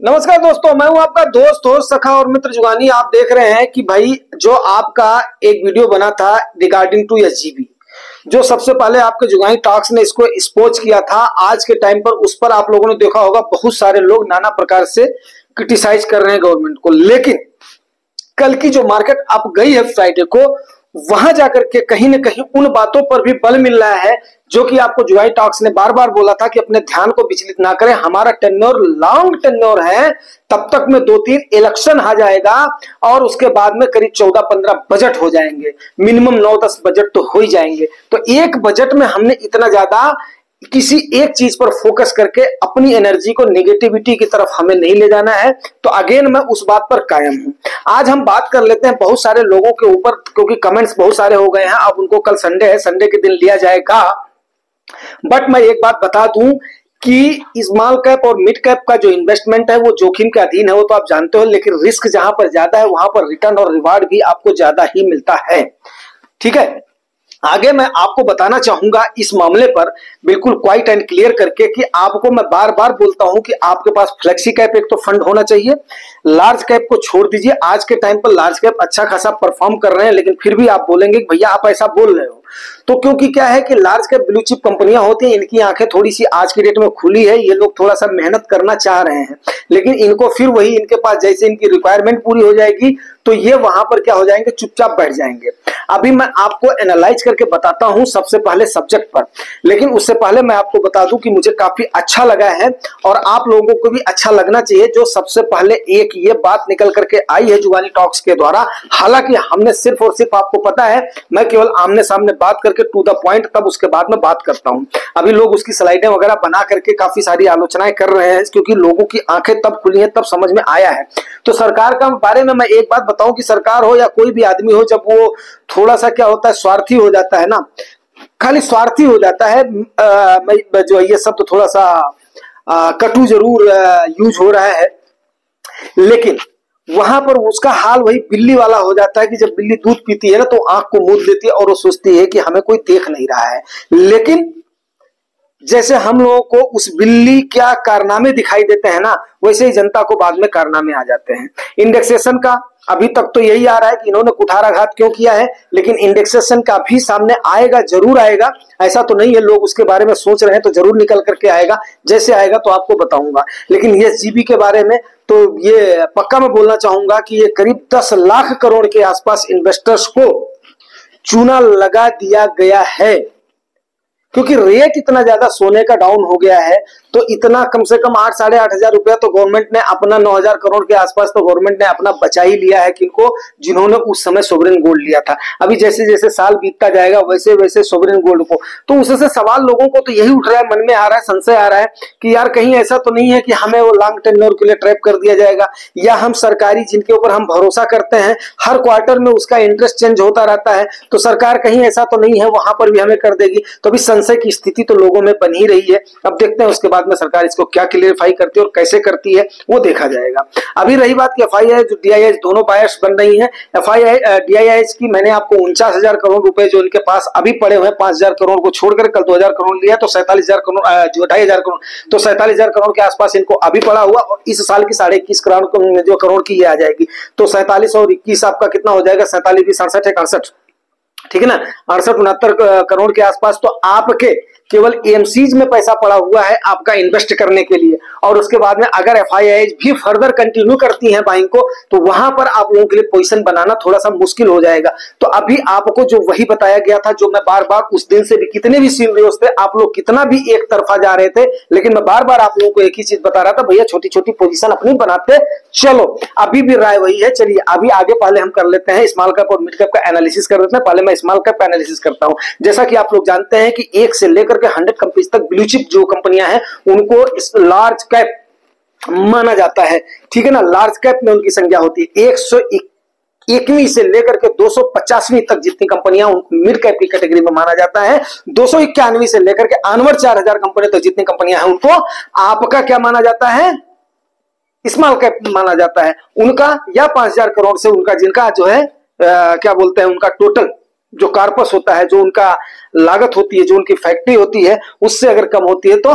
नमस्कार दोस्तों, मैं हूँ आपका दोस्त हो सखा और मित्र जुगानी। आप देख रहे हैं कि भाई, जो आपका एक वीडियो बना था रिगार्डिंग टू एस जो सबसे पहले आपके जुगानी टॉक्स ने इसको स्पोच किया था, आज के टाइम पर उस पर आप लोगों ने देखा होगा, बहुत सारे लोग नाना प्रकार से क्रिटिसाइज कर रहे हैं गवर्नमेंट को। लेकिन, कल की जो मार्केट आप गई है फ्राइडे को वहाँ जाकर के कहीं ना कहीं उन बातों पर भी बल मिल रहा है, जो कि आपको जुआई टॉक्स ने बार बार बोला था कि अपने ध्यान को विचलित ना करें। हमारा टेन्योर, लॉन्ग टेन्योर है। तब तक में दो तीन इलेक्शन आ जाएगा और उसके बाद में करीब चौदह पंद्रह बजट हो जाएँगे। मिनिमम नौ दस बजट तो हो ही जाएँगे। तो एक बजट में हमने इतना ज़्यादा किसी एक चीज़ पर फोकस करके अपनी एनर्जी को नेगेटिविटी की तरफ़ हमें नहीं ले जाना है तो अगेन मैं उस बात पर कायम हूँ। आज हम बात कर लेते हैं बहुत सारे लोगों के ऊपर, क्योंकि कमेंट्स बहुत सारे हो गए हैं, अब उनको कल संडे है संडे के दिन लिया जाएगा। बट मैं एक बात बता दूँ कि स्मॉल कैप और मिड कैप का जो इन्वेस्टमेंट है, वो जोखिम के अधीन है, वो तो आप जानते हो, लेकिन रिस्क जहाँ पर ज़्यादा है, वहाँ पर रिटर्न और रिवार्ड भी आपको ज़्यादा ही मिलता है। ठीक है? आगे मैं आपको बताना चाहूँगा इस मामले पर बिल्कुल क्वाइट एंड क्लियर करके कि आपको मैं बार बार बोलता हूँ कि आपके पास फ्लेक्सी कैप एक तो फंड होना चाहिए। लार्ज कैप को छोड़ दीजिए। आज के टाइम पर लार्ज कैप अच्छा खासा परफॉर्म कर रहे हैं, लेकिन फिर भी आप बोलेंगे भैया आप ऐसा बोल रहे हो। तो क्योंकि क्या है कि लार्ज कैप ब्लू चिप कंपनियाँ होती हैं, इनकी आँखें थोड़ी सी आज की डेट में खुली है, ये लोग थोड़ा सा मेहनत करना चाह रहे हैं। लेकिन इनको फिर वही इनके पास जैसे इनकी रिक्वायरमेंट पूरी हो जाएगी तो ये वहाँ पर क्या हो जाएँगे, चुपचाप बैठ जाएँगे। अभी मैं आपको एनालाइज करके बताता हूँ सबसे पहले सब्जेक्ट पर। लेकिन उससे पहले मैं आपको बता दूँ कि मुझे काफ़ी अच्छा लगा है और आप लोगों को भी अच्छा लगना चाहिए जो सबसे पहले एक ये बात निकल करके आई है जुगानी टॉक्स के द्वारा। हालाँकि हमने सिर्फ़ और सिर्फ़ आपको पता है, मैं केवल आमने सामने बात करके टू द पॉइंट तब उसके बाद में बात करता हूँ। अभी लोग उसकी स्लाइडें वगैरह बना करके काफ़ी सारी आलोचनाएँ कर रहे हैं, क्योंकि लोगों की आँखें तब खुली है, तब समझ में आया है। तो सरकार का बारे में मैं एक बात बताऊँ कि सरकार हो या कोई भी आदमी हो, जब वो थोड़ा सा क्या होता है स्वार्थी हो जाता है ना? खाली स्वार्थी हो जाता है। आ, जो ये सब तो थोड़ा सा आ, कटु ज़रूर आ, यूज़ हो रहा है। लेकिन वहाँ पर उसका हाल वही बिल्ली वाला हो जाता है कि जब बिल्ली दूध पीती है ना तो आँख को मूद लेती है और वो सोचती है कि हमें कोई देख नहीं रहा है। लेकिन जैसे हम लोगों को उस बिल्ली क्या कारनामे दिखाई देते हैं ना, वैसे ही जनता को बाद में कारनामे आ जाते हैं। इंडेक्सेशन का अभी तक तो यही आ रहा है कि इन्होंने कुठाराघात क्यों किया है, लेकिन इंडेक्सेशन का भी सामने आएगा, ज़रूर आएगा। ऐसा तो नहीं है, लोग उसके बारे में सोच रहे हैं तो ज़रूर निकल करके आएगा। जैसे आएगा तो आपको बताऊँगा। लेकिन जीबी के बारे में तो ये पक्का मैं बोलना चाहूँगा कि ये करीब दस लाख करोड़ के आसपास इन्वेस्टर्स को चूना लगा दिया गया है। क्योंकि रेट इतना ज़्यादा सोने का डाउन हो गया है तो इतना कम से कम आठ, साढ़े आठ हज़ार रुपया तो गवर्नमेंट ने अपना नौ हज़ार करोड़ के आसपास तो गवर्नमेंट ने अपना बचा ही लिया है किनको जिन्होंने उस समय सोवरेन गोल्ड लिया था। अभी जैसे जैसे साल बीतता जाएगा, वैसे वैसे सोवरेन गोल्ड को। तो उससे सवाल लोगों को तो यही उठ रहा है, मन में आ रहा है, संशय आ रहा है कि यार कहीं ऐसा तो नहीं है कि हमें वो लॉन्ग टेन्योर के लिए ट्रैप कर दिया जाएगा, या हम सरकारी जिनके ऊपर हम भरोसा करते हैं, हर क्वार्टर में उसका इंटरेस्ट चेंज होता रहता है तो सरकार कहीं ऐसा तो नहीं है, वहाँ पर भी हमें कर देगी। तो अभी संशय की स्थिति तो लोगों में बन ही रही है। अब देखते हैं उसके बाद में सरकार इसको क्या क्लियरिफाई करती है और कैसे करती है, वो देखा जाएगा। अभी रही बात की एफ़ जो डी दोनों बायर्स बन रही है। एफ़ आई की मैंने आपको उनचास हज़ार करोड़ रुपए जो इनके पास अभी पड़े हुए पाँच हज़ार करोड़ को छोड़कर कल दो हज़ार करोड़ लिया तो सैतालीस हज़ार करोड़ जो ढाई हज़ार करोड़ तो सैतालीस हज़ार करोड़ के आसपास इनको अभी पड़ा हुआ और इस साल की साढ़े इक्कीस करोड़, जो करोड़ की ये आ जाएगी। तो सैतालीस और इक्कीस आपका कितना हो जाएगा? सैतालीस भी सड़सठ है, अड़सठ। ठीक है ना? अड़सठ उनहत्तर करोड़ के आसपास तो आपके केवल एमसीज में पैसा पड़ा हुआ है आपका इन्वेस्ट करने के लिए। और उसके बाद में अगर एफ़ भी फर्दर कंटिन्यू करती है बाइंग को तो वहाँ पर आप लोगों के लिए पोजिशन बनाना थोड़ा सा मुश्किल हो जाएगा। तो अभी आपको जो वही बताया गया था, जो मैं बार बार उस दिन से भी कितने भी सीनियर्स थे, आप लोग कितना भी एक तरफा जा रहे थे, लेकिन मैं बार बार आप लोगों को एक ही चीज़ बता रहा था, भैया छोटी छोटी पोजिशन अपनी बनाते चलो। अभी भी राय वही है, चलिए अभी आगे पहले हम कर लेते हैं स्मॉल कैप और मिड कैप का एनालिसिस कर लेते हैं। पहले मैं स्मॉल कैप का एनालिसिस करता हूँ। जैसा कि आप लोग जानते हैं कि एक से लेकर के हंड्रेड कंपनी तक ब्लू चिप जो कंपनियाँ हैं उनको इस लार्ज कैप माना जाता है। ठीक है ना? लार्ज कैप में उनकी संख्या होती है। एक सौ एकवीं से लेकर के दो सौ पचासवीं तक जितनी कंपनियाँ मिड कैप की कैटेगरी में माना जाता है। दो सौ लेकर के चार हज़ार कंपनी तक जितनी कंपनियाँ हैं उनको आपका क्या माना जाता है? स्मॉल कैप माना जाता है। उनका या पाँच हज़ार करोड़ से उनका जिनका जो है आ, क्या बोलते हैं उनका टोटल जो कार्पस होता है, जो उनका लागत होती है, जो उनकी फैक्ट्री होती है, उससे अगर कम होती है तो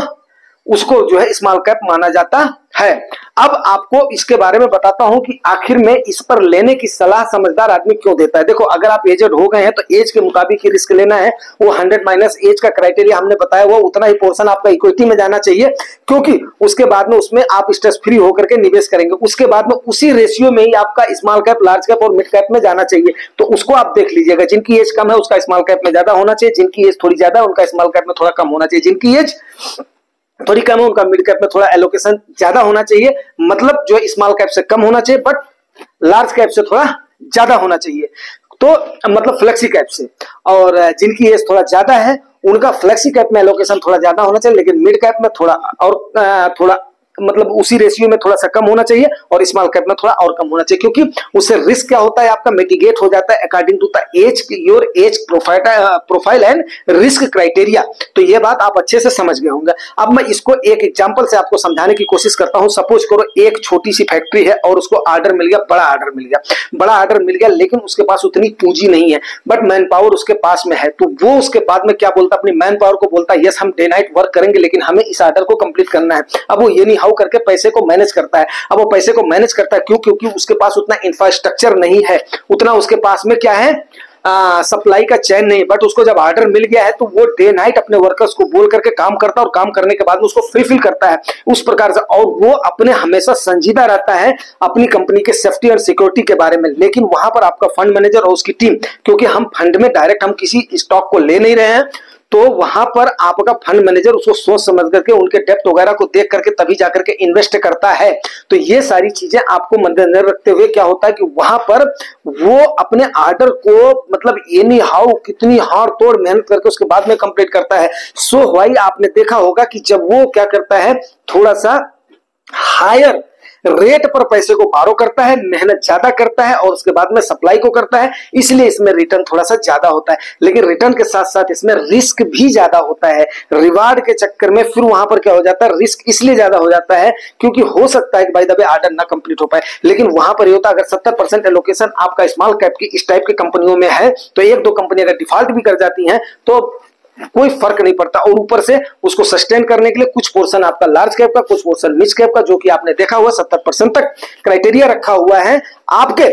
उसको जो है स्मॉल कैप माना जाता है। अब आपको इसके बारे में बताता हूँ कि आखिर में इस पर लेने की सलाह समझदार आदमी क्यों देता है। देखो, अगर आप एजेड हो गए हैं तो एज के मुताबिक ही रिस्क लेना है। वो 100 माइनस एज का क्राइटेरिया हमने बताया, वो उतना ही पोर्शन आपका इक्विटी में जाना चाहिए, क्योंकि उसके बाद में उसमें आप स्ट्रेस फ्री होकर के निवेश करेंगे। उसके बाद में उसी रेशियो में ही आपका स्मॉल कैप लार्ज कैप और मिड कैप में जाना चाहिए। तो उसको आप देख लीजिएगा, जिनकी एज कम है उसका स्मॉल कैप में ज़्यादा होना चाहिए, जिनकी एज थोड़ी ज़्यादा उनका स्मॉल कैप में थोड़ा कम होना चाहिए। जिनकी एज थोड़ी कम है उनका मिड कैप में थोड़ा एलोकेशन ज़्यादा होना चाहिए। मतलब जो स्मॉल कैप से कम होना चाहिए बट लार्ज कैप से थोड़ा ज़्यादा होना चाहिए। तो मतलब फ्लेक्सी कैप से। और जिनकी एज थोड़ा ज़्यादा है, उनका फ्लेक्सी कैप में एलोकेशन थोड़ा ज़्यादा होना चाहिए, लेकिन मिड कैप में थोड़ा और थोड़ा मतलब उसी रेशियो में थोड़ा सा कम होना चाहिए और स्मॉल कैप में थोड़ा और कम होना चाहिए, क्योंकि उससे रिस्क क्या होता है, आपका मिटिगेट हो जाता है according to the age your age profile and risk criteria तो ये बात आप अच्छे से समझ गए होंगे। अब मैं इसको एक एग्ज़ाम्पल से आपको समझाने की कोशिश करता हूँ। सपोज़ करो एक छोटी सी फैक्ट्री है और उसको ऑर्डर मिल गया, बड़ा ऑर्डर मिल गया। बड़ा ऑर्डर मिल गया, लेकिन उसके पास उतनी पूंजी नहीं है बट मैन पावर उसके पास में है। तो वो उसके बाद में क्या बोलता अपनी मैन पावर को बोलता है यस हम डे नाइट वर्क करेंगे, लेकिन हमें इस ऑर्डर को कंप्लीट करना है। अब वो ये नहीं हाउ करके पैसे को मैनेज करता है। अब वो पैसे को मैनेज करता है क्यों? क्योंकि उसके पास उतना इंफ्रास्ट्रक्चर नहीं है। उतना उसके पास में क्या है? सप्लाई का चैन नहीं बट उसको जब ऑर्डर मिल गया है तो वो डे नाइट अपने वर्कर्स को बोल करके काम करता है और काम करने के बाद उसको फुलफिल करता है। उस प्रकार से और वो अपने हमेशा संजीदा रहता है अपनी कंपनी के सेफ्टी और सिक्योरिटी के बारे में। लेकिन वहाँ पर आपका फंड मैनेजर और उसकी टीम क्योंकि हम फंड में डायरेक्ट हम किसी स्टॉक को ले नहीं रहे हैं तो वहाँ पर आपका फंड मैनेजर उसको सोच समझ करके उनके डेप्थ वगैरह को देख करके तभी जाकर के इन्वेस्ट करता है। तो ये सारी चीज़ें आपको मद्देनजर रखते हुए क्या होता है कि वहाँ पर वो अपने आर्डर को मतलब एनी हाउ कितनी हार तोड़ मेहनत करके उसके बाद में कंप्लीट करता है। सो so, वाई आपने देखा होगा कि जब वो क्या करता है थोड़ा सा हायर रेट पर पैसे को बारो करता है, मेहनत ज़्यादा करता है और उसके बाद में सप्लाई को करता है, इसलिए इसमें रिटर्न थोड़ा सा ज़्यादा होता है। लेकिन रिटर्न के साथ साथ इसमें रिस्क भी ज़्यादा होता है। रिवार्ड के चक्कर में फिर वहाँ पर क्या हो जाता है? रिस्क इसलिए ज़्यादा हो जाता है क्योंकि हो सकता है कि भाई दबे आर्डर ना कंप्लीट हो पाए। लेकिन वहाँ पर होता अगर सत्तर परसेंट एलोकेशन आपका स्मॉल कैप की इस टाइप की कंपनियों में है तो एक दो कंपनी अगर डिफ़ॉल्ट भी कर जाती है तो कोई फ़र्क नहीं पड़ता। और ऊपर से उसको सस्टेन करने के लिए कुछ पोर्शन आपका लार्ज कैप का, कुछ पोर्शन मिच कैप का, जो कि आपने देखा हुआ, सत्तर परसेंट तक क्राइटेरिया रखा हुआ है। आपके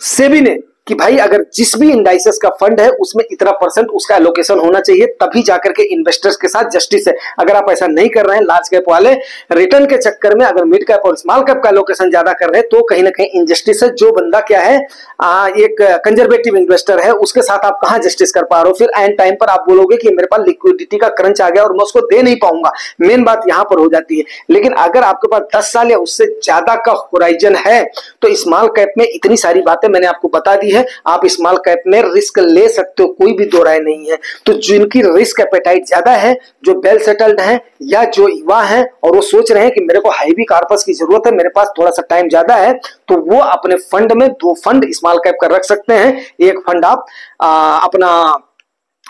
सेबी ने कि भाई अगर जिस भी इंडाइसेस का फंड है उसमें इतना परसेंट उसका एलोकेशन होना चाहिए तभी जाकर के इन्वेस्टर्स के साथ जस्टिस है। अगर आप ऐसा नहीं कर रहे हैं लार्ज कैप वाले रिटर्न के चक्कर में अगर मिड कैप और स्मॉल कैप का एलोकेशन ज़्यादा कर रहे हैं तो कहीं ना कहीं इनजस्टिस है। जो बंदा क्या है आ, एक कंजर्वेटिव इन्वेस्टर है उसके साथ आप कहा जस्टिस कर पा रहे हो? फिर एंड टाइम पर आप बोलोगे कि मेरे पास लिक्विडिटी का क्रंच आ गया और मैं उसको दे नहीं पाऊँगा। मेन बात यहाँ पर हो जाती है। लेकिन अगर आपके पास दस साल या उससे ज़्यादा का होराइजन है तो स्मॉल कैप में इतनी सारी बातें मैंने आपको बता दी है आप स्मॉल कैप में रिस्क ले सकते हो कोई भी दो राय नहीं है। तो जिनकी रिस्क एपेटाइट ज़्यादा है जो वेल सेटल्ड है या जो युवा है और वो सोच रहे हैं कि मेरे को हाईवी कार्पस की ज़रूरत है मेरे पास थोड़ा सा टाइम ज़्यादा है तो वो अपने फंड में दो फंड स्मॉल कैप का रख सकते हैं। एक फंड आप आ, अपना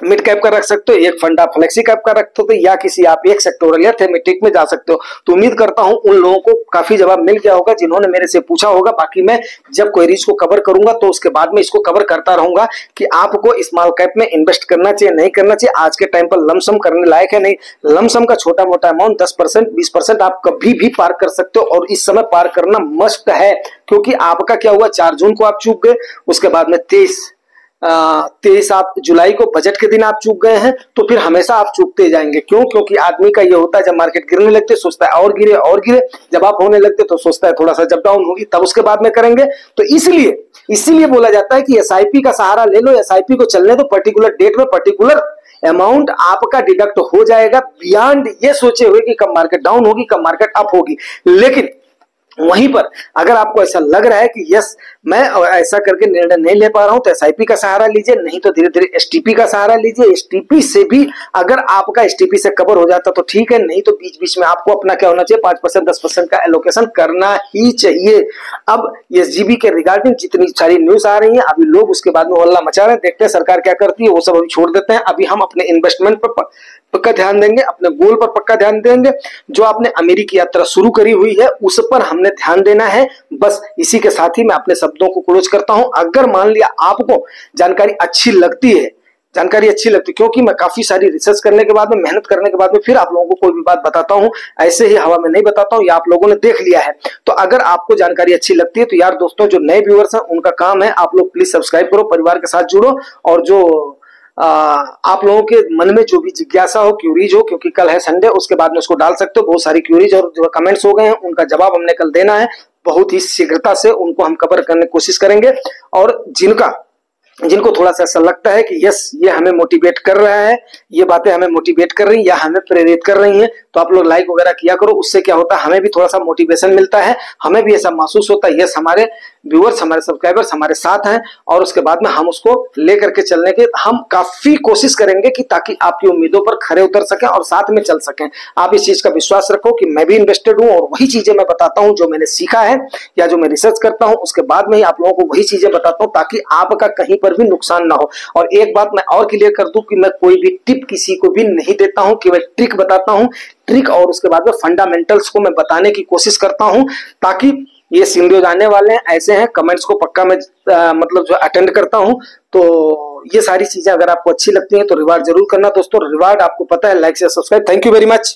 मिड कैप का रख सकते हो, एक फंड फ्लेक्सी कैप का रख सकते हो या किसी आप एक सेक्टोरल या थेमेटिक में जा सकते हो। तो उम्मीद करता हूँ उन लोगों को काफ़ी जवाब मिल गया होगा, जिन्होंने मेरे से पूछा होगा। बाकी मैं जब क्वेरीज को कवर करूँगा तो उसके बाद में इसको कवर करता रहूँगा कि आपको स्मॉल कैप में इन्वेस्ट करना चाहिए, नहीं करना चाहिए। आज के टाइम पर लमसम करने लायक है नहीं। लमसम का छोटा मोटा अमाउंट दस परसेंट, बीस परसेंट आप कभी भी पार कर सकते हो, और इस समय पार करना मस्ट है, क्योंकि आपका क्या हुआ, चार जून को आप चूक गए, उसके बाद में तेईस तेईस आप जुलाई को बजट के दिन आप चूक गए हैं तो फिर हमेशा आप चूकते जाएँगे। क्यों? क्योंकि आदमी का ये होता है, जब मार्केट गिरने लगते, सोचता है और गिरे और गिरे। जब आप होने लगते तो सोचता है थोड़ा सा जब डाउन होगी, तब उसके बाद में करेंगे। तो इसलिए, इसीलिए बोला जाता है कि एसआईपी का सहारा ले लो एसआईपी को चलने दो पर्टिकुलर डेट में पर्टिकुलर अमाउंट आपका डिडक्ट हो जाएगा। बियॉन्ड ये सोचे हुए कि कब मार्केट डाउन होगी, कब मार्केट अप होगी। लेकिन, वहीं पर अगर आपको ऐसा लग रहा है कि यस मैं ऐसा करके निर्णय नहीं ले पा रहा हूँ तो एसआईपी का सहारा लीजिए, नहीं तो धीरे धीरे एस का सहारा लीजिए। एस से भी अगर आपका एस से कवर हो जाता तो ठीक है, नहीं तो बीच बीच में आपको अपना क्या होना चाहिए, पाँच परसेंट, दस परसेंट का एलोकेशन करना ही चाहिए। अब एस के रिगार्डिंग जितनी सारी न्यूज़ आ रही है, अभी लोग उसके बाद में हल्ला मचा रहे हैं, देखते हैं सरकार क्या करती है, वो सब अभी छोड़ देते हैं। अभी हम अपने इन्वेस्टमेंट पर पक्का ध्यान देंगे, अपने गोल पर पक्का ध्यान देंगे। जो आपने अमेरिकी यात्रा शुरू करी हुई है, उस पर हमने ध्यान देना है। बस इसी के साथ ही मैं अपने शब्दों को क्लोज करता हूँ। अगर मान लिया आपको जानकारी अच्छी लगती है जानकारी अच्छी लगती क्योंकि मैं काफ़ी सारी रिसर्च करने के बाद में मेहनत करने के बाद में फिर आप लोगों को कोई भी बात बताता हूँ। ऐसे ही हवा में नहीं बताता हूँ या आप लोगों ने देख लिया है। तो अगर आपको जानकारी अच्छी लगती है तो यार दोस्तों जो नए व्यूअर्स हैं उनका काम है आप लोग प्लीज़ सब्सक्राइब करो परिवार के साथ जुड़ो और जो आ, आप लोगों के मन में जो भी जिज्ञासा हो क्यूरीज हो क्योंकि कल है संडे उसके बाद में उसको डाल सकते हो बहुत सारी क्यूरीज और जो कमेंट्स हो गए हैं उनका जवाब हमने कल देना है। बहुत ही शीघ्रता से उनको हम कवर करने की कोशिश करेंगे। और जिनका जिनको थोड़ा सा ऐसा लगता है कि यस, ये हमें मोटिवेट कर रहा है, ये बातें हमें मोटिवेट कर रही हैं या हमें प्रेरित कर रही हैं तो आप लोग लाइक वगैरह किया करो। उससे क्या होता है, हमें भी थोड़ा सा मोटिवेशन मिलता है, हमें भी ऐसा महसूस होता है, यस, हमारे व्यूअर्स हमारे सब्सक्राइबर्स हमारे साथ हैं, और उसके बाद में हम उसको लेकर के चलने के, हम काफ़ी कोशिश करेंगे कि ताकि आपकी उम्मीदों पर खड़े उतर सकें और साथ में चल सकें। आप इस चीज़ का विश्वास रखो कि मैं भी इन्वेस्टेड हूँ और वही चीज़ें मैं बताता हूँ जो मैंने सीखा है या जो मैं रिसर्च करता हूँ। उसके बाद में ही आप लोगों को वही चीज़ें बताता हूँ ताकि आपका कहीं पर भी नुकसान ना हो। और एक बात मैं और क्लियर कर दूँ कि मैं कोई भी टिप किसी को भी नहीं देता हूँ केवल ट्रिक बताता हूँ। ट्रिक और उसके बाद में फंडामेंटल्स को मैं बताने की कोशिश करता हूँ ताकि ये सीनियर जाने वाले हैं ऐसे हैं कमेंट्स को पक्का मैं आ, मतलब जो अटेंड करता हूँ। तो ये सारी चीज़ें अगर आपको अच्छी लगती हैं तो रिवार्ड ज़रूर करना। दोस्तों रिवार्ड आपको पता है लाइक से subscribe thank you very much